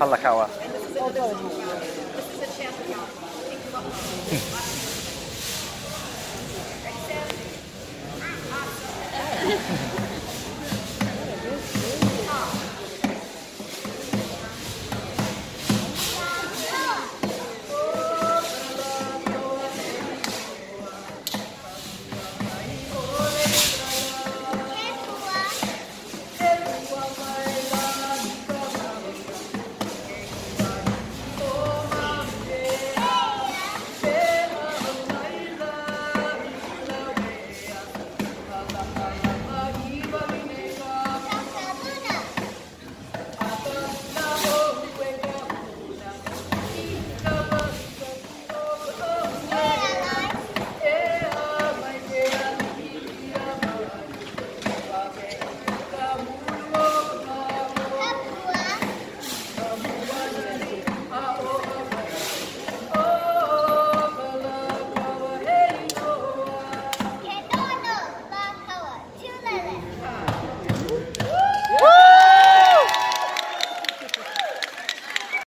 هلا كاوا